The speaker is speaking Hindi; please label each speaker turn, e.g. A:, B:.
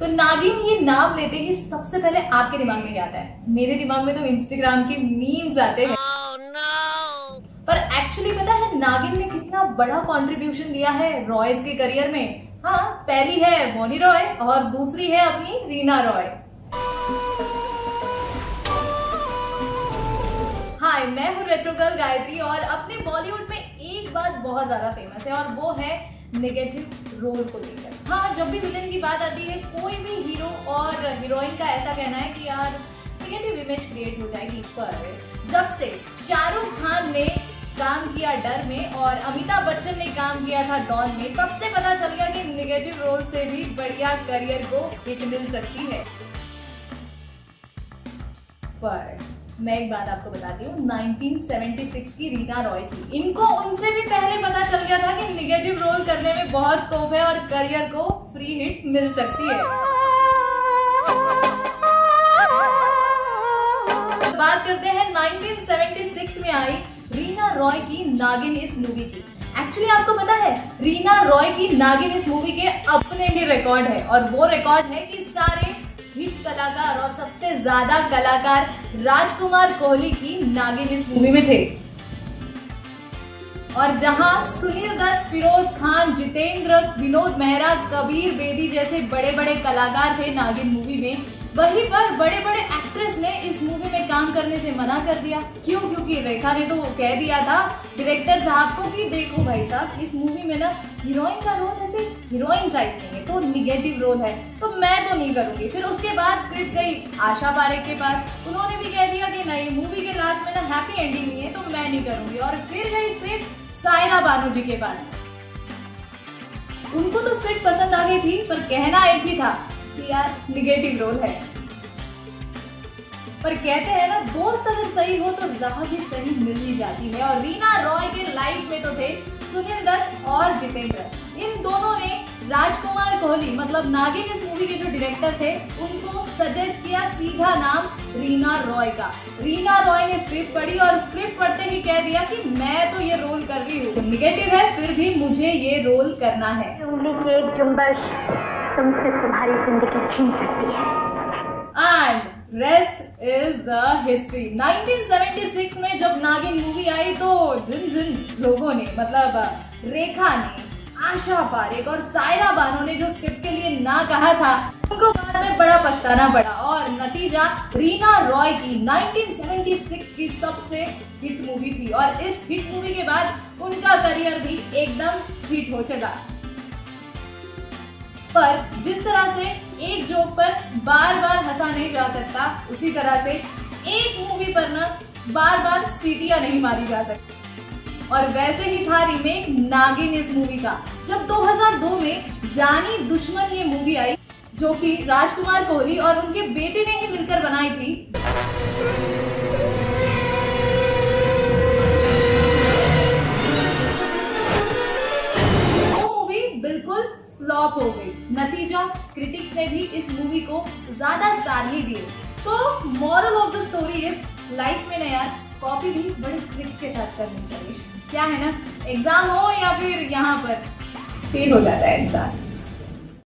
A: तो नागिन ये नाम लेते ही सबसे पहले आपके दिमाग में क्या आता है? मेरे दिमाग में तो इंस्टाग्राम के मीम्स आते हैं।
B: Oh no!
A: पर एक्चुअली पता है, नागिन ने कितना बड़ा कंट्रीब्यूशन दिया है रॉयज के करियर में। हाँ पहली है बोनी रॉय और दूसरी है अपनी रीना रॉय हाय मैं हूँ रेट्रो गर्ल गायत्री और अपने बॉलीवुड में एक बात बहुत ज़्यादा फ़ेमस है और वो है नेगेटिव रोल को लेकर। हाँ जब भी विलन की बात आती है, कोई भी हीरो और हीरोइन का ऐसा कहना है कि यार नेगेटिव इमेज क्रिएट हो जाएगी, पर जब से शाहरुख खान ने काम किया डर में और अमिताभ बच्चन ने काम किया था डॉन में, तब से पता चल गया कि नेगेटिव रोल से भी बढ़िया करियर को हिट मिल सकती है। पर मैं एक बात आपको बताती हूँ 1976 की रीना रॉय थी। इनको उनसे भी पहले पता चल गया था कि निगेटिव रोल करने में बहुत स्कोप है और करियर को फ्री हिट मिल सकती है। बात करते हैं 1976 में आई रीना रॉय की नागिन इस मूवी की। एक्चुअली आपको पता है, रीना रॉय की नागिन इस मूवी के अपने ही रिकॉर्ड है और वो रिकॉर्ड है कि सारे कलाकार और सबसे ज़्यादा कलाकार राजकुमार कोहली की नागिन इस मूवी में थे। और जहाँ सुनील दत्त फिरोज खान, जितेंद्र, विनोद मेहरा, कबीर बेदी जैसे बड़े बड़े कलाकार थे नागिन मूवी में वहीं पर बड़े बड़े एक्ट्रेस ने इस मूवी में काम करने से मना कर दिया। क्यों? क्योंकि रेखा ने तो वो कह दिया था डायरेक्टर साहब को कि देखो भाई साहब, इस मूवी में ना हीरोइन का रोल ऐसे हीरोइन टाइप नहीं है तो निगेटिव रोल है। तो मैं तो नहीं करूँगी। फिर उसके बाद स्क्रिप्ट गई आशा पारेख के पास। उन्होंने भी कह दिया कि नहीं मूवी के लास्ट में ना हैप्पी एंडिंग नहीं है तो मैं नहीं करूँगी। और फिर गई स्क्रिप्ट सायरा बानू जी के पास। उनको तो स्क्रिप्ट पसंद आ गई थी, पर कहना एक ही था यार निगेटिव रोल है। पर कहते हैं ना, दोस्त अगर सही हो तो राह भी सही मिल ही जाती है। और रीना रॉय के लाइफ में तो थे सुनील दत्त और जितेंद्र। इन दोनों ने राजकुमार कोहली मतलब नागिन इस मूवी के जो डायरेक्टर थे, उनको सजेस्ट किया सीधा नाम रीना रॉय का। रीना रॉय ने स्क्रिप्ट पढ़ी और स्क्रिप्ट पढ़ते ही कह दिया कि मैं तो ये रोल कर रही हूँ। निगेटिव है, फिर भी मुझे ये रोल करना है।
C: तुमसे तुम्हारी ज़िंदगी छीन सकती है।
A: And rest is the history 1976 में जब नागिन मूवी आई तो जिन जिन लोगों ने मतलब रेखा ने, आशा पारेख और सायरा बानो ने जो स्क्रिप्ट के लिए ना कहा था, उनको बाद में बड़ा पछताना पड़ा। और नतीजा रीना रॉय की 1976 की सबसे हिट मूवी थी। और इस हिट मूवी के बाद उनका करियर भी एकदम हिट हो चला। पर जिस तरह से एक जोक पर बार बार हंसा नहीं जा सकता, उसी तरह से एक मूवी पर ना बार बार सीटियाँ नहीं मारी जा सकती। और वैसे ही था रीमेक नागिन इस मूवी का, जब 2002 में जानी दुश्मन ये मूवी आई, जो कि राजकुमार कोहली और उनके बेटे ने ही मिलकर बनाई थी। फ्लॉप हो गई। नतीजा क्रिटिक्स ने भी इस मूवी को ज़्यादा स्टार ही दिए। तो moral of the story is life में ना यार कॉपी भी बड़े ट्रिक के साथ करनी चाहिए। क्या है ना? एग्ज़ाम हो या फिर यहाँ पर। फेल हो जाता है इंसान।